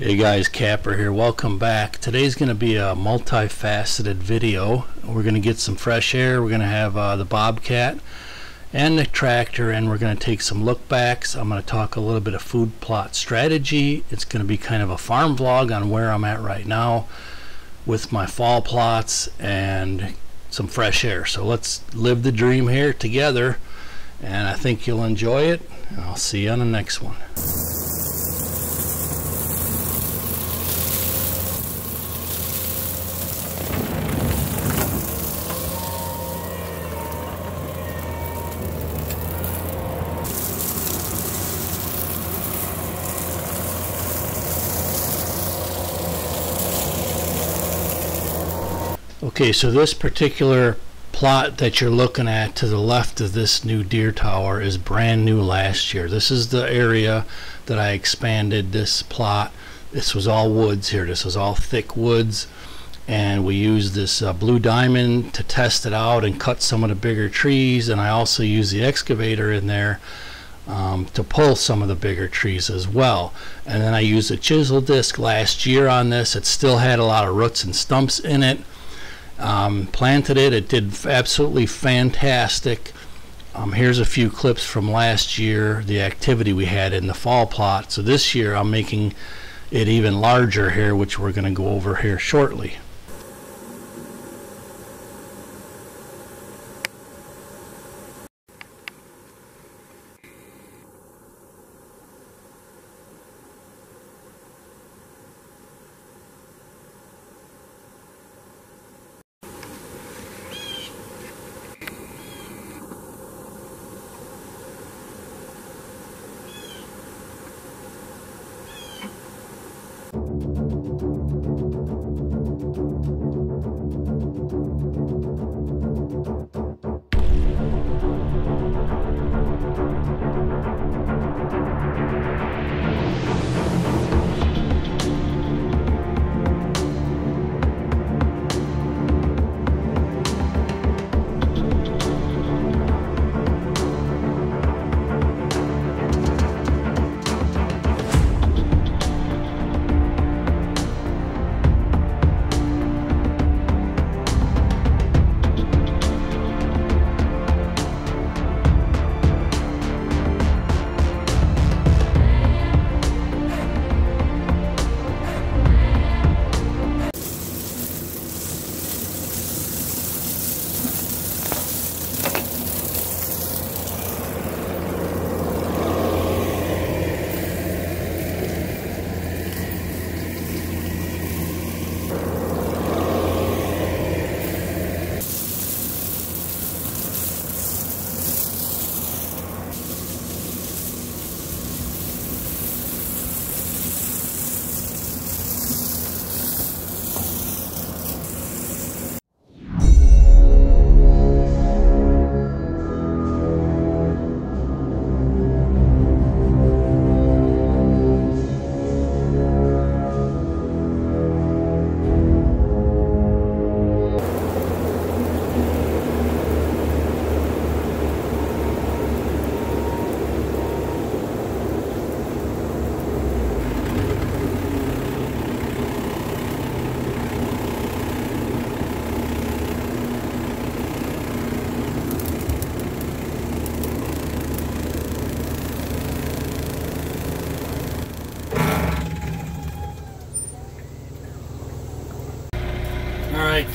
Hey guys, Kapper here. Welcome back. Today's going to be a multifaceted video. We're going to get some fresh air. We're going to have uh, the Bobcat and the tractor and we're going to take some look backs. I'm going to talk a little bit of food plot strategy. It's going to be kind of a farm vlog on where I'm at right now with my fall plots and some fresh air. So let's live the dream here together and I think you'll enjoy it. I'll see you on the next one. Okay, so this particular plot that you're looking at to the left of this new deer tower is brand new last year. This is the area that I expanded this plot. This was all woods here. This was all thick woods and we used this uh, blue diamond to test it out and cut some of the bigger trees and I also used the excavator in there um, to pull some of the bigger trees as well. And then I used a chisel disc last year on this. It still had a lot of roots and stumps in it um, planted it. It did absolutely fantastic. Um, here's a few clips from last year, the activity we had in the fall plot. So this year I'm making it even larger here, which we're going to go over here shortly.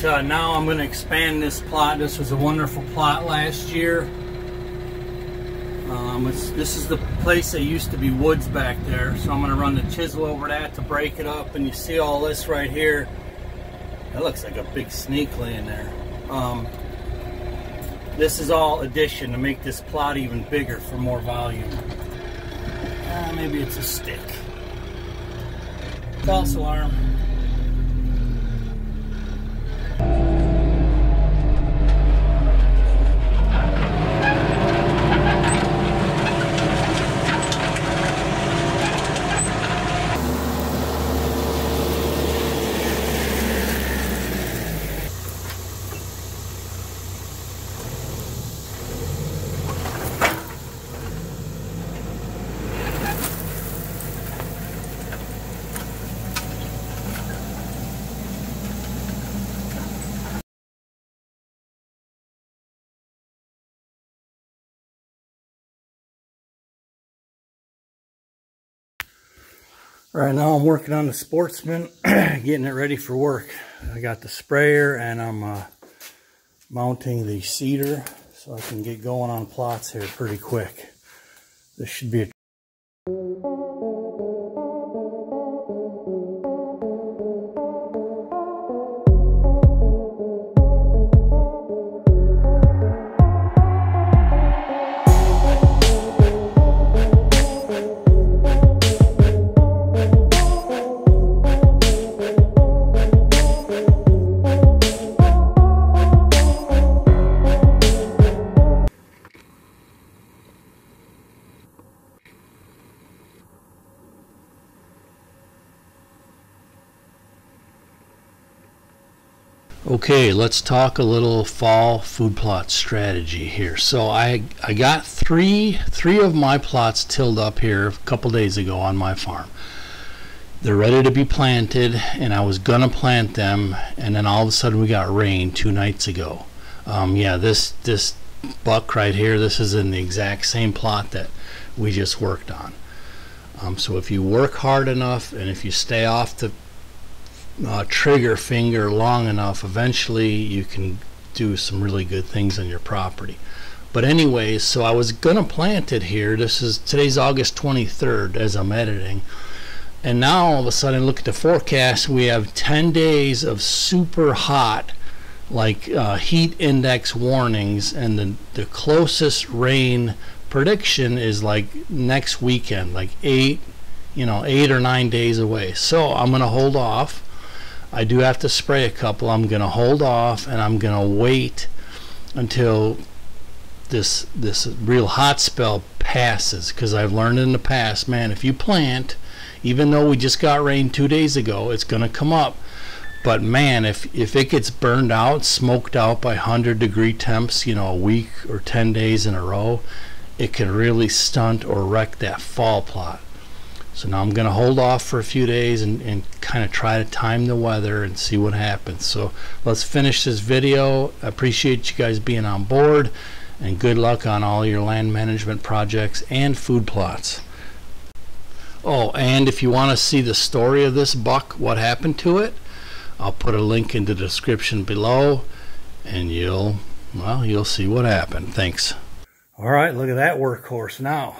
Uh, now I'm going to expand this plot. This was a wonderful plot last year. Um, this is the place that used to be woods back there. So I'm going to run the chisel over that to break it up. And you see all this right here. That looks like a big snake laying there. Um, this is all addition to make this plot even bigger for more volume. Uh, maybe it's a stick. False alarm. 了。Right now I'm working on the Sportsman, getting it ready for work. I got the sprayer and I'm uh, mounting the seeder so I can get going on plots here pretty quick. This should be a Okay, let's talk a little fall food plot strategy here. So I I got three three of my plots tilled up here a couple days ago on my farm. They're ready to be planted, and I was gonna plant them, and then all of a sudden we got rain two nights ago. Um, yeah, this this buck right here, this is in the exact same plot that we just worked on. Um, so if you work hard enough, and if you stay off the uh, trigger finger long enough, eventually you can do some really good things on your property. But anyways, so I was gonna plant it here. This is today's August 23rd as I'm editing. And now all of a sudden look at the forecast. We have 10 days of super hot like uh, heat index warnings and the, the closest rain prediction is like next weekend like eight you know eight or nine days away so i'm to hold off I do have to spray a couple. I'm going to hold off and I'm going to wait until this this real hot spell passes because I've learned in the past, man, if you plant, even though we just got rain two days ago, it's going to come up. But man, if if it gets burned out, smoked out by 100 degree temps, you know, a week or 10 days in a row, it can really stunt or wreck that fall plot. So now I'm going to hold off for a few days and, and kind of try to time the weather and see what happens. So let's finish this video. I appreciate you guys being on board and good luck on all your land management projects and food plots. Oh, and if you want to see the story of this buck, what happened to it, I'll put a link in the description below and you'll, well, you'll see what happened. Thanks. All right, look at that workhorse now.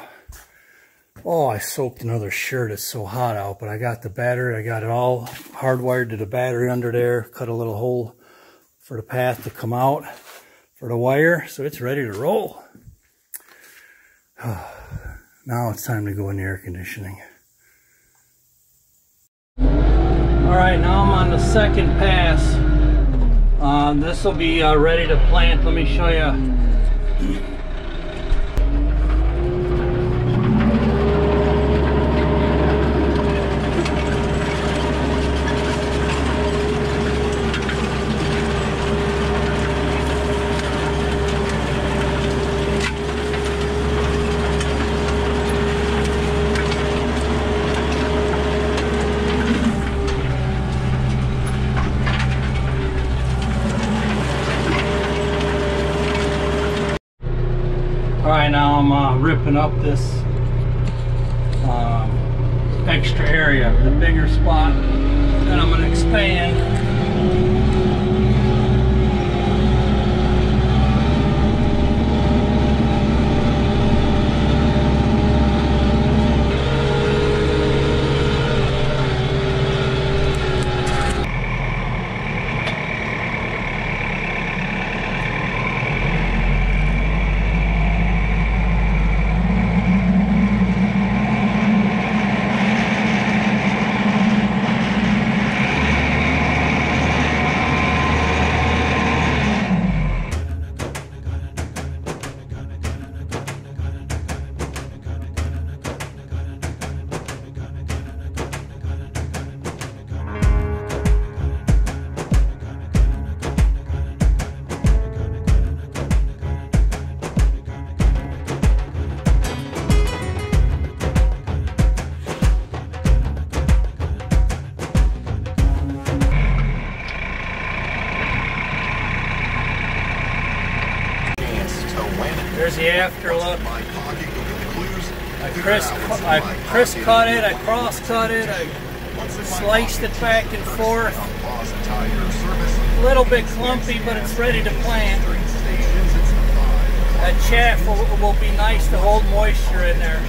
Oh, I soaked another shirt. It's so hot out, but I got the battery. I got it all hardwired to the battery under there. Cut a little hole for the path to come out for the wire. So it's ready to roll. now it's time to go in the air conditioning. All right, now I'm on the second pass. Uh, this will be uh, ready to plant. Let me show you I'm uh, ripping up this um, extra area, the bigger spot, and I'm going to expand I Chris, I Chris cut it, I cross cut it, I sliced it back and forth. A little bit clumpy, but it's ready to plant. That chaff will, will be nice to hold moisture in there.